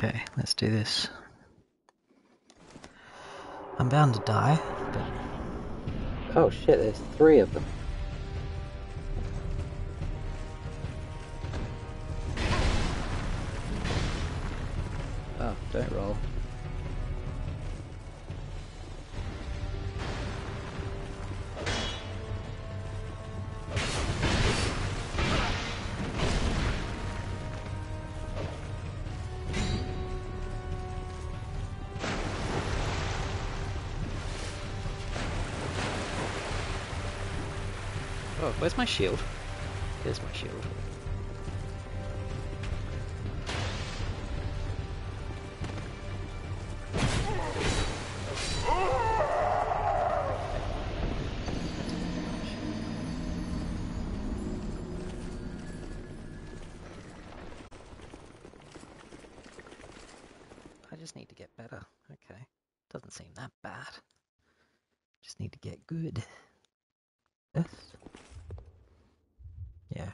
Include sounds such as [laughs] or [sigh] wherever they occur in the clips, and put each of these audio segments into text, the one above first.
Okay, let's do this. I'm bound to die, but... Oh shit, there's three of them. Oh, don't roll. Oh, where's my shield? Here's my shield. I just need to get better. Okay. Doesn't seem that bad. Just need to get good. Yes. Yeah.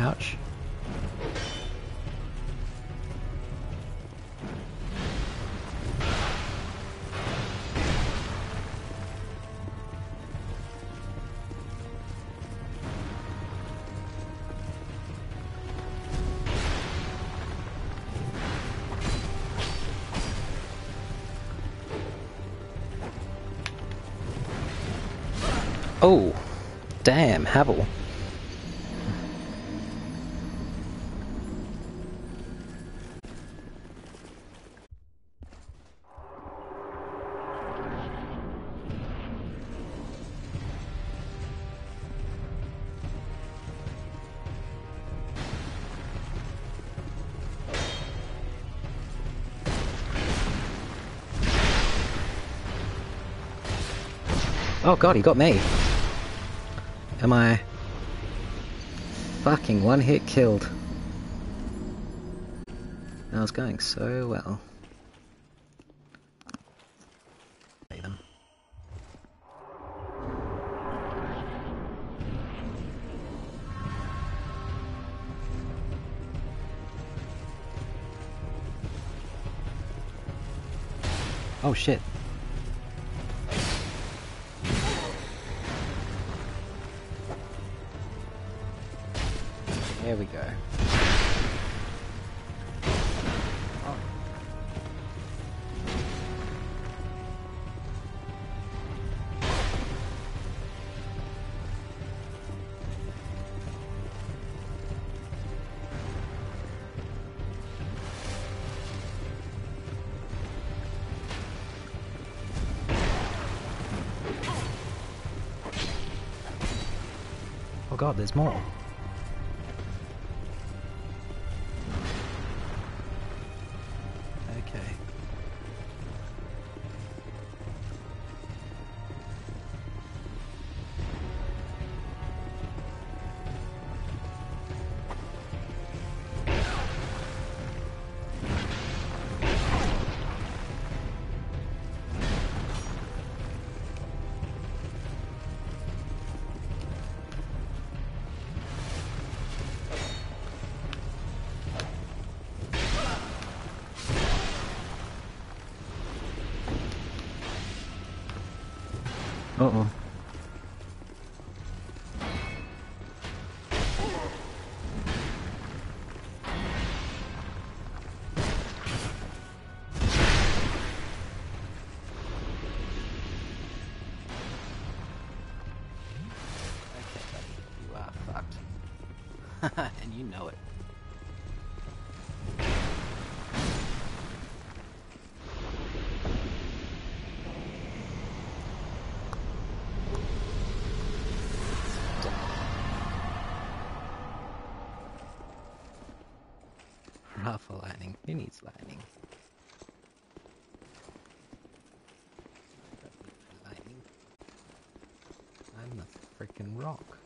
Ouch. Oh, damn, Havel. Oh god, he got me. Am I fucking one hit killed? That was going so well. Oh shit. There we go. Oh. Oh god, there's more. Uh-oh. Okay, you are fucked. [laughs] and you know it. Rafa lightning. Who needs lightning? Lightning. I'm the freaking rock.